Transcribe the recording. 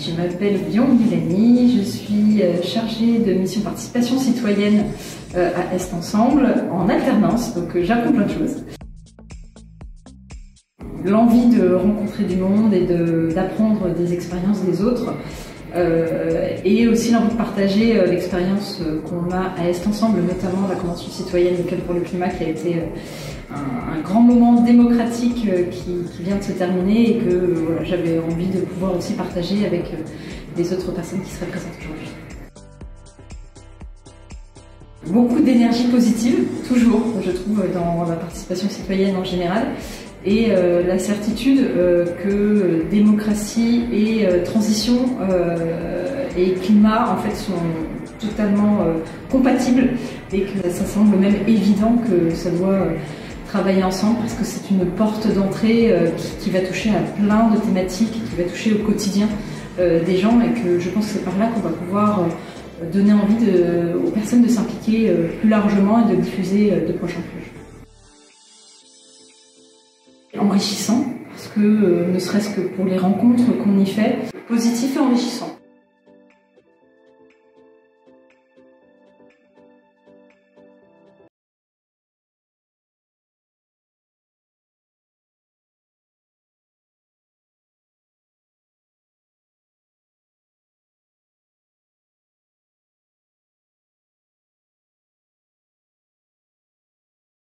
Je m'appelle Bion Mélanie, je suis euh, chargée de mission participation citoyenne euh, à Est Ensemble en alternance, donc euh, j'apprends plein de choses. L'envie de rencontrer du monde et d'apprendre des expériences des autres et aussi l'envie de partager l'expérience qu'on a à Est Ensemble, notamment la Convention citoyenne locale pour le climat qui a été un, grand moment démocratique euh, qui, vient de se terminer et que euh, j'avais envie de pouvoir aussi partager avec euh, les autres personnes qui seraient présentes aujourd'hui. Beaucoup d'énergie positive, toujours, je trouve, dans la participation citoyenne en général, et la certitude que démocratie et transition et climat en fait sont totalement compatibles et que ça semble même évident que ça doit travailler ensemble parce que c'est une porte d'entrée euh, qui, va toucher à plein de thématiques, qui va toucher au quotidien euh, des gens et que je pense que c'est par là qu'on va pouvoir euh, donner envie aux personnes de s'impliquer plus largement et de diffuser de proches en proche. Enrichissant, parce que ne serait-ce que pour les rencontres qu'on y fait, positif et enrichissant.